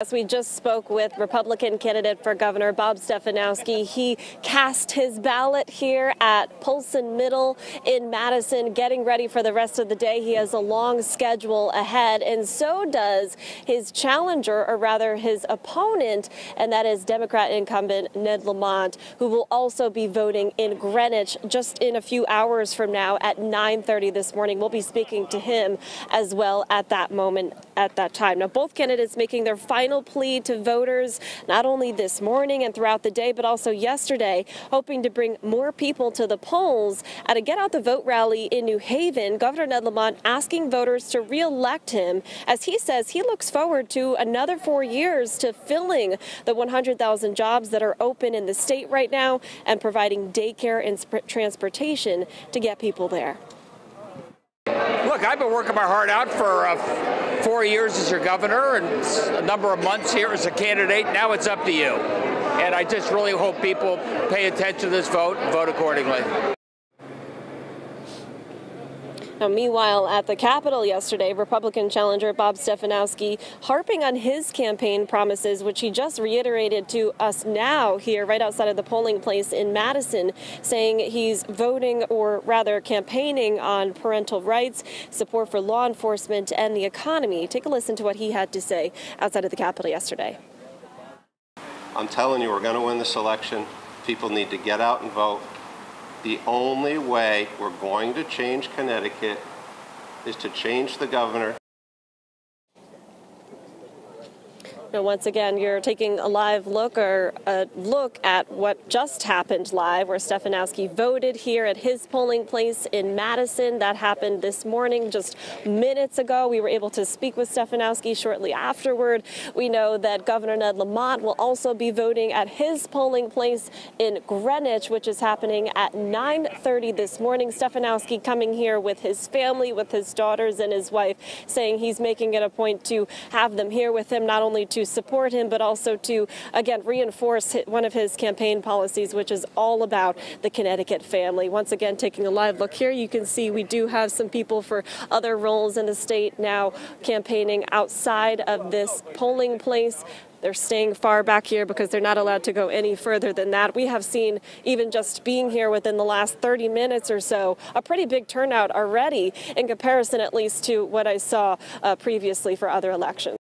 As we just spoke with Republican candidate for governor Bob Stefanowski, he cast his ballot here at Polson Middle in Madison, getting ready for the rest of the day. He has a long schedule ahead, and so does his challenger, or rather his opponent, and that is Democrat incumbent Ned Lamont, who will also be voting in Greenwich just in a few hours from now at 9:30 this morning. We'll be speaking to him as well at that moment, at that time. Now, both candidates making their final final plea to voters, not only this morning and throughout the day, but also yesterday, hoping to bring more people to the polls at a Get Out the Vote rally in New Haven. Governor Ned Lamont asking voters to reelect him as he says he looks forward to another four years to filling the 100,000 jobs that are open in the state right now and providing daycare and transportation to get people there. Look, I've been working my heart out for uh, four years as your governor and a number of months here as a candidate. Now it's up to you. And I just really hope people pay attention to this vote and vote accordingly. Now, meanwhile, at the Capitol yesterday, Republican challenger Bob Stefanowski harping on his campaign promises, which he just reiterated to us now here right outside of the polling place in Madison, saying he's voting or rather campaigning on parental rights, support for law enforcement, and the economy. Take a listen to what he had to say outside of the Capitol yesterday. I'm telling you, we're going to win this election. People need to get out and vote. The only way we're going to change Connecticut is to change the governor Now, once again, you're taking a live look or a look at what just happened live, where Stefanowski voted here at his polling place in Madison. That happened this morning, just minutes ago. We were able to speak with Stefanowski shortly afterward. We know that Governor Ned Lamont will also be voting at his polling place in Greenwich, which is happening at 9:30 this morning. Stefanowski coming here with his family, with his daughters and his wife, saying he's making it a point to have them here with him, not only to to support him, but also to, again, reinforce one of his campaign policies, which is all about the Connecticut family. Once again, taking a live look here, you can see we do have some people for other roles in the state now campaigning outside of this polling place. They're staying far back here because they're not allowed to go any further than that. We have seen, even just being here within the last 30 minutes or so, a pretty big turnout already in comparison, at least, to what I saw uh, previously for other elections.